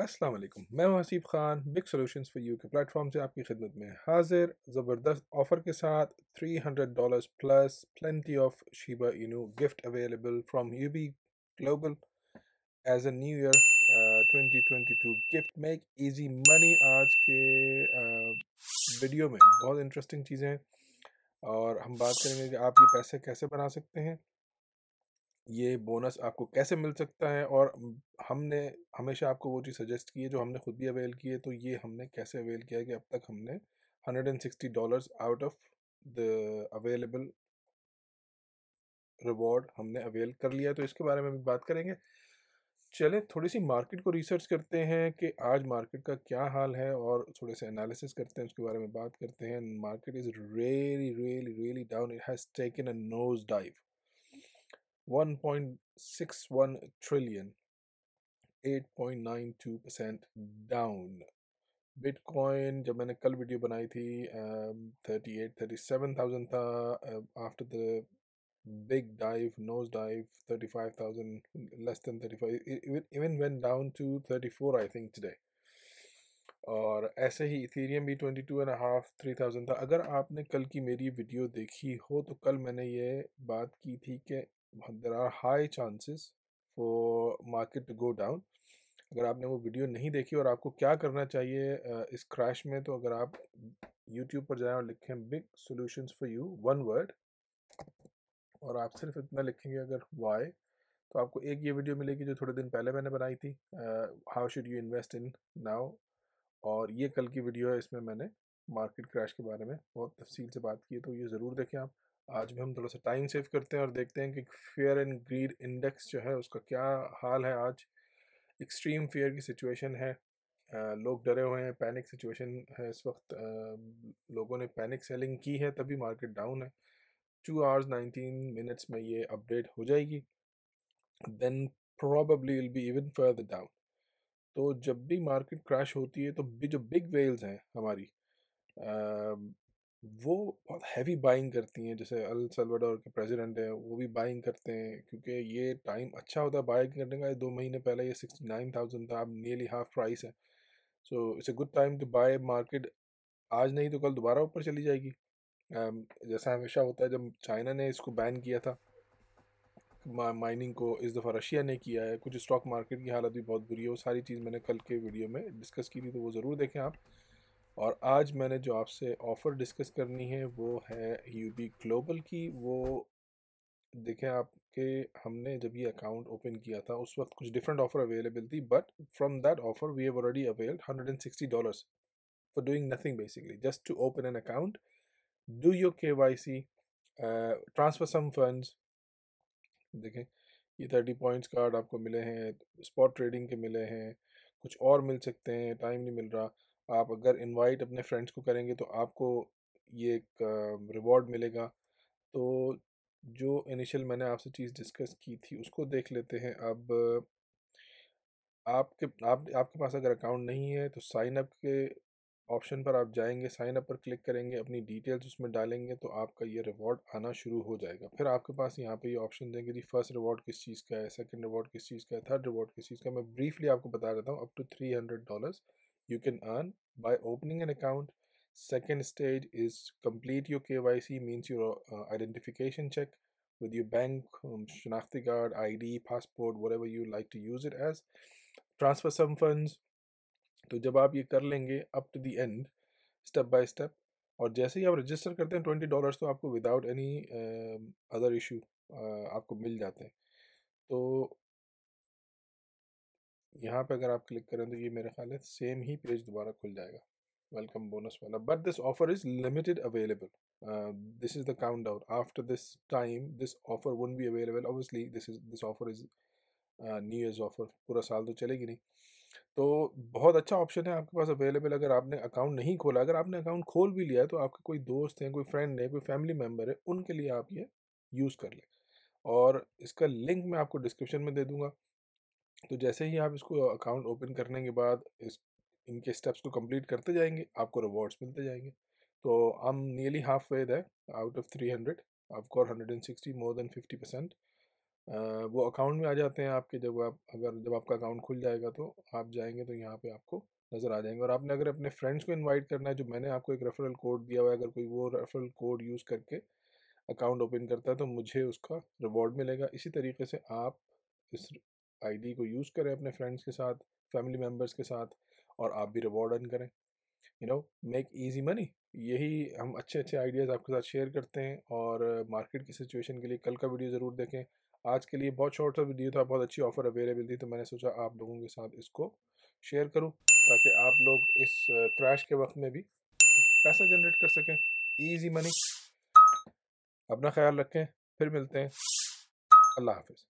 अस्सलाम वालेकुम। मैं Hasib Khan big solutions for you के प्लेटफॉर्म से आपकी खिदमत में हाजिर ज़बरदस्त ऑफ़र के साथ 300 dollars plus plenty of Shiba Inu gift available from Huobi global as a new year 2022 gift make easy money आज के वीडियो uh, में। बहुत इंटरेस्टिंग चीज़ें हैं और हम बात करेंगे कि आप ये पैसे कैसे बना सकते हैं। ये बोनस आपको कैसे मिल सकता है? और हमने, हमेशा आपको वो चीज़ सजेस्ट की है जो हमने खुद भी अवेल की है तो ये हमने कैसे अवेल किया है कि अब तक हमने 160 dollars out of the available reward हमने अवेल कर लिया तो इसके बारे में भी बात करेंगे। चलें थोड़ी सी मार्केट को रिसर्च करते हैं कि आज मार्केट का क्या हाल है और थोड़े से एनालिसिस करते हैं, उसके बारे में बात करते हैं। Market is really really really down it has taken a nose dive 1.61 trillion 8.92 percent down bitcoin जब मैंने कल वीडियो बनाई थी thirty eight thirty seven thousand था after the big dive nose dive thirty five thousand less than thirty five even when down to thirty four I think today और ऐसे ही Ethereum भी twenty two and half three thousand था। अगर आपने कल की मेरी वीडियो देखी हो तो कल मैंने ये बात की थी कि there are high chances for market to go down. अगर आपने वो वीडियो नहीं देखी और आपको क्या करना चाहिए इस क्रैश में तो अगर आप यूट्यूब पर जाएँ और लिखें big solutions for you, one word, और आप सिर्फ़ इतना लिखेंगे अगर वाई तो आपको एक ये वीडियो मिलेगी जो थोड़े दिन पहले मैंने बनाई थी how should you invest in now और ये कल की वीडियो है, इसमें मैंने मार्केट क्रैश के बारे में बहुत तफसील से बात की है तो ये ज़रूर देखें आप। आज भी हम थोड़ा सा टाइम सेव करते हैं और देखते हैं कि फेयर एंड ग्रीड इंडेक्स जो है, उसका क्या हाल है आज। एक्सट्रीम फेयर की सिचुएशन है लोग डरे हुए हैं, पैनिक सिचुएशन है इस वक्त लोगों ने पैनिक सेलिंग की है, तभी मार्केट डाउन है। टू आवर्स नाइनटीन मिनट्स में ये अपडेट हो जाएगी, then probably will be even further down. तो जब भी मार्केट क्रैश होती है तो जो बिग वेल्स हैं हमारी वो बहुत हैवी बाइंग करती हैं जैसे अल सल्वाडोर के प्रेसिडेंट हैं वो भी बाइंग करते हैं क्योंकि ये टाइम अच्छा होता है बाइंग करने का दो महीने पहले ये सिक्सटी नाइन थाउज़ेंड था अब नियरली हाफ़ प्राइस है। So it's a good time to buy market आज नहीं तो कल दोबारा ऊपर चली जाएगी। um, जैसा हमेशा होता है जब चाइना ने इसको बैन किया था माइनिंग को इस दफ़ा रशिया ने किया है कुछ स्टॉक मार्केट की हालत भी बहुत बुरी है वो सारी चीज़ मैंने कल के वीडियो में डिस्कस की थी तो वो ज़रूर देखें आप। और आज मैंने जो आपसे ऑफ़र डिस्कस करनी है, वो है यू बी ग्लोबल की। वो देखें आपके, हमने जब ये अकाउंट ओपन किया था, उस वक्त कुछ डिफरेंट ऑफ़र अवेलेबल थी, but from that offer we have already availed hundred and sixty dollars for doing nothing basically, just to open an account. Do your K Y C transfer some funds. देखें, ये thirty points card आपको मिले हैं, spot trading के मिले हैं, कुछ और मिल सकते हैं, टाइम नहीं मिल रहा। आप अगर इनवाइट अपने फ्रेंड्स को करेंगे तो आपको ये एक रिवॉर्ड मिलेगा। तो जो इनिशियल मैंने आपसे चीज़ डिस्कस की थी, उसको देख लेते हैं। अब आपके, आप, आपके पास अगर अकाउंट नहीं है तो साइन अप के ऑप्शन पर आप जाएँगे साइन अप पर क्लिक करेंगे, अपनी डिटेल्स उसमें डालेंगे तो आपका ये रिवॉर्ड आना शुरू हो जाएगा। फिर आपके पास यहाँ पे ये ऑप्शन देंगे जी फ़र्स्ट रिवॉर्ड किस चीज़ का है सेकंड रिवॉर्ड किस चीज़ का है थर्ड रिवॉर्ड किस चीज़ का मैं ब्रीफली आपको बता देता हूँ up to three hundred dollars you can earn by opening an account. Second stage is complete your KYC, means your uh, identification check with your bank, um, Shanakti card, ID, passport, whatever you like to use it as. Transfer some funds. तो जब आप ये कर लेंगे up to the end step by step और जैसे ही आप register करते हैं ट्वेंटी डॉलर्स तो आपको विदाउट एनी अदर इशू आपको मिल जाते हैं तो यहाँ पे अगर आप क्लिक करें तो ये मेरे ख्याल है सेम ही पेज दोबारा खुल जाएगा। वेलकम बोनस वाला। But this offer is limited available. This is the count down. After this time this offer won't be available. Obviously this is, this offer is new years offer. पूरा साल तो चलेगी नहीं। तो बहुत अच्छा ऑप्शन है आपके पास अवेलेबल। अगर आपने अकाउंट नहीं खोला, अगर आपने अकाउंट खोल भी लिया है तो आपके कोई दोस्त हैं, कोई फ्रेंड है, कोई फैमिली मेंबर है, उनके लिए आप ये यूज़ कर लें। और इसका लिंक मैं आपको डिस्क्रिप्शन में दे दूँगा। तो जैसे ही आप इसको अकाउंट ओपन करने के बाद इस, इनके स्टेप्स को कंप्लीट करते जाएँगे, आपको रिवॉर्ड्स मिलते जाएँगे। तो am nearly halfway that out of three hundred आपको hundred and sixty more than fifty percent. वो अकाउंट में आ जाते हैं आपके जब आप, अगर जब आपका अकाउंट खुल जाएगा तो आप जाएँगे तो यहाँ पे आपको नज़र आ जाएँगे। और आपने अगर अपने फ्रेंड्स को इनवाइट करना है, जो मैंने आपको एक रेफरल कोड दिया हुआ है, अगर कोई वो रेफरल कोड यूज़ करके अकाउंट ओपन करता है तो मुझे उसका रिवॉर्ड मिलेगा। इसी तरीके से आप इस आईडी को यूज़ करें अपने फ्रेंड्स के साथ, फैमिली मेंबर्स के साथ और आप भी रिवॉर्ड अर्न करें। You know, make easy money. यही हम अच्छे अच्छे आइडियाज़ आपके साथ शेयर करते हैं और मार्केट की सिचुएशन के लिए कल का वीडियो ज़रूर देखें। आज के लिए बहुत शॉर्ट सा वीडियो था, बहुत अच्छी ऑफ़र अवेलेबल थी तो मैंने सोचा आप लोगों के साथ इसको शेयर करूँ ताकि आप लोग इस क्रैश के वक्त में भी पैसा जनरेट कर सकें। Easy money. अपना ख्याल रखें, फिर मिलते हैं। अल्लाह हाफिज़।